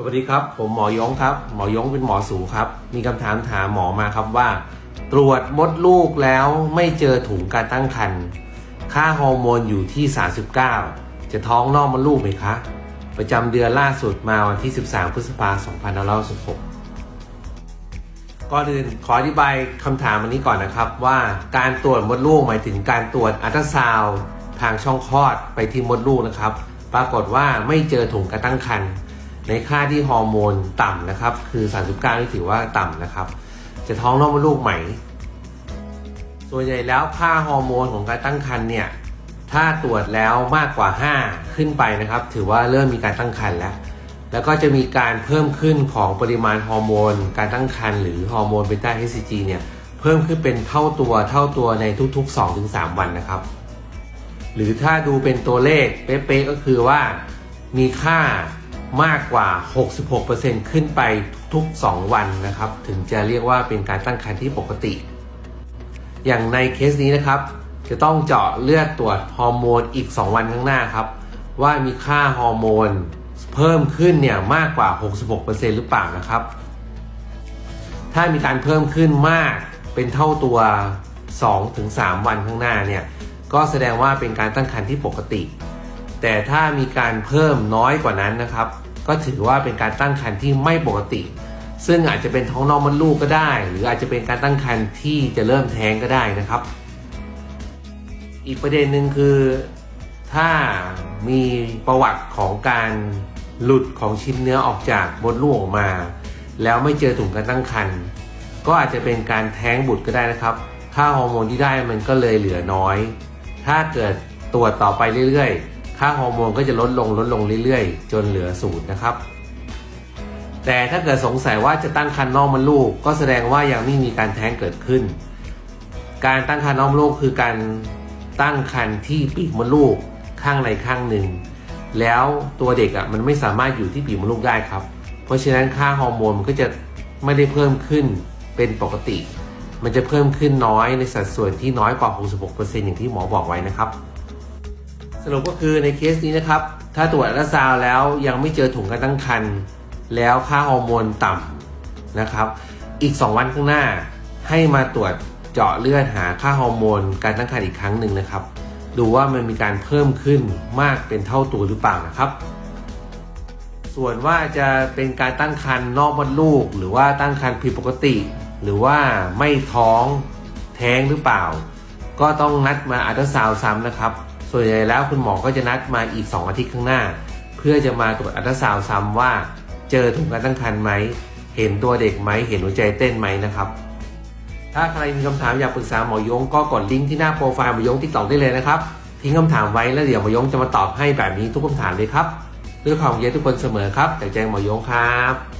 สวัสดีครับ ผมหมอยงครับ หมอยงเป็นหมอสูครับ มีคำถามถามหมอมาครับว่า ตรวจมดลูกแล้วไม่เจอถุงการตั้งครรภ์ค่าฮอร์โมนอยู่ที่ 39 จะท้องนอกมดลูกไหมคะ ประจำเดือนล่าสุดมาวันที่ 13 พฤษภาคม2516ก่อนอื่นขออธิบายคำถามอันนี้ก่อนนะครับว่าการตรวจมดลูกหมายถึงการตรวจอัลตราซาวด์ทางช่องคลอดไปที่มดลูกนะครับ ปรากฏว่าไม่เจอถุงการตั้งครรภ์ ในค่าที่ฮอร์โมนต่ำนะครับ คือ 39นี่ถือว่าต่ำนะครับ จะท้องนอกมดลูกไหม ส่วนใหญ่แล้วค่าฮอร์โมนของการตั้งครรภ์เนี่ย ถ้าตรวจแล้วมากกว่า 5 ขึ้นไปนะครับ ถือว่าเริ่มมีการตั้งครรภ์แล้ว แล้วก็จะมีการเพิ่มขึ้นของปริมาณฮอร์โมน การตั้งครรภ์หรือฮอร์โมน beta HCG เนี่ยเพิ่มขึ้นเป็นเท่าตัวเท่าตัวในทุกๆ 2-3 วันนะครับ หรือถ้าดูเป็นตัวเลขเป๊ะๆก็คือว่ามีค่า มากกว่า 66%ขึ้นไปทุก 2 วันนะครับ ถึงจะเรียกว่าเป็นการตั้งครรภ์ที่ปกติ อย่างในเคสนี้นะครับ จะต้องเจาะเลือดตรวจฮอร์โมนอีก 2 วันข้างหน้าครับ ว่ามีค่าฮอร์โมนเพิ่มขึ้นเนี่ยมากกว่า 66%หรือเปล่านะครับ ถ้ามีการเพิ่มขึ้นมากเป็นเท่าตัว 2-3 วันข้างหน้าเนี่ยก็แสดงว่าเป็นการตั้งครรภ์ที่ปกติ แต่ถ้ามีการเพิ่มน้อยกว่านั้นนะครับ ก็ถือว่าเป็นการตั้งครรภ์ที่ไม่ปกติ ซึ่งอาจจะเป็นท้องนอกมดลูกก็ได้ หรืออาจจะเป็นการตั้งครรภ์ที่จะเริ่มแท้งก็ได้นะครับ อีกประเด็นหนึ่งคือ ถ้ามีประวัติของการหลุดของชิ้นเนื้อออกจากมดลูกออกมา แล้วไม่เจอถุงการตั้งครรภ์ก็อาจจะเป็นการแท้งบุตรก็ได้นะครับ ค่าฮอร์โมนที่ได้มันก็เลยเหลือน้อย ถ้าเกิดตรวจต่อไปเรื่อยๆ ค่าฮอร์โมนก็จะลดลงลดลงเรื่อยๆ จนเหลือศูนย์นะครับ แต่ถ้าเกิดสงสัยว่าจะตั้งครรภ์นอกมดลูก ก็แสดงว่ายังไม่มีการแท้งเกิดขึ้น การตั้งครรภ์นอกมดลูกคือการตั้งครรภ์ที่ปีกมดลูกข้างในข้างหนึ่ง แล้วตัวเด็กอะมันไม่สามารถอยู่ที่ปีกมดลูกได้ครับ เพราะฉะนั้นค่าฮอร์โมนมันก็จะไม่ได้เพิ่มขึ้นเป็นปกติ มันจะเพิ่มขึ้นน้อยในสัดส่วนที่น้อยกว่า 66%อย่างที่หมอบอกไว้นะครับ สรุปก็คือในเคสนี้นะครับ ถ้าตรวจอัลตราซาวแล้วยังไม่เจอถุงการตั้งครรภ์แล้วค่าฮอร์โมนต่ำนะครับ อีก 2 วันข้างหน้าให้มาตรวจเจาะเลือดหาค่าฮอร์โมนการตั้งครรภ์อีกครั้งหนึ่งนะครับ ดูว่ามันมีการเพิ่มขึ้นมากเป็นเท่าตัวหรือเปล่านะครับ ส่วนว่าจะเป็นการตั้งครรภ์นอกมดลูก หรือว่าตั้งครรภ์ผิดปกติ หรือว่าไม่ท้องแท้งหรือเปล่า ก็ต้องนัดมาอัลตราซาวด์ซ้ำนะครับ ส่วนใหญ่แล้วคุณหมอก็จะนัดมาอีก 2 อาทิตย์ข้างหน้า เพื่อจะมาตรวจอัลตราซาวด์ซ้ำว่า เจอถุงการตั้งครรภ์ไหม เห็นตัวเด็กไหม เห็นหัวใจเต้นไหมนะครับ ถ้าใครมีคำถามอยากปรึกษาหมอยงก็กดลิงก์ที่หน้าโปรไฟล์หมอยงที่ต่อได้เลยนะครับ ทิ้งคำถามไว้แล้วเดี๋ยวหมอยงจะมาตอบให้แบบนี้ทุกคำถามเลยครับด้วยความเยินทุกคนเสมอครับแต่แจงหมอยงครับ